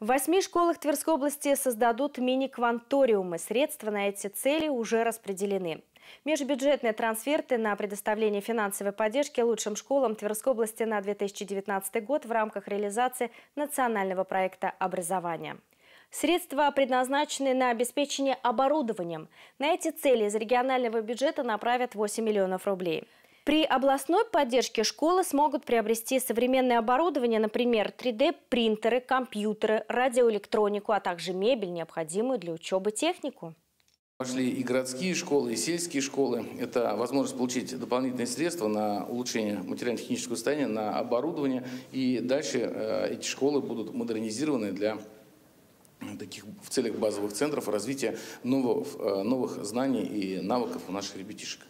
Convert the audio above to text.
В восьми школах Тверской области создадут мини-кванториумы. Средства на эти цели уже распределены. Межбюджетные трансферты на предоставление финансовой поддержки лучшим школам Тверской области на 2019 год в рамках реализации национального проекта образования. Средства предназначены на обеспечение оборудованием. На эти цели из регионального бюджета направят 8 миллионов рублей. При областной поддержке школы смогут приобрести современное оборудование, например, 3D-принтеры, компьютеры, радиоэлектронику, а также мебель, необходимую для учебы технику. Пошли и городские школы, и сельские школы. Это возможность получить дополнительные средства на улучшение материально-технического состояния, на оборудование. И дальше э, эти школы будут модернизированы для таких в целях базовых центров развития новых, э, новых знаний и навыков у наших ребятишек.